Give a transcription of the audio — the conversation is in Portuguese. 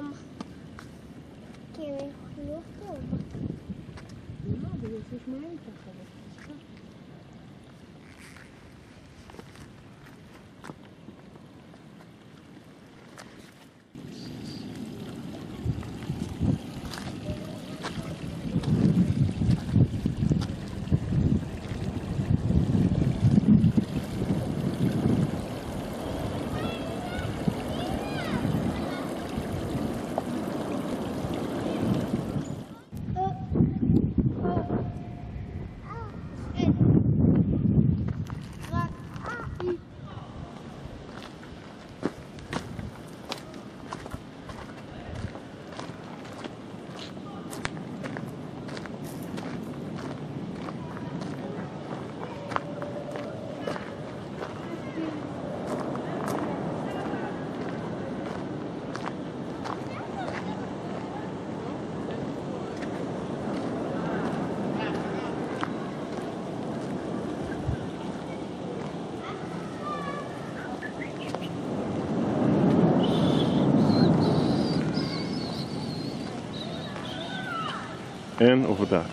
cama. Que eu enrolou a cama. Não, eu fiz mais. Tá, En overdag.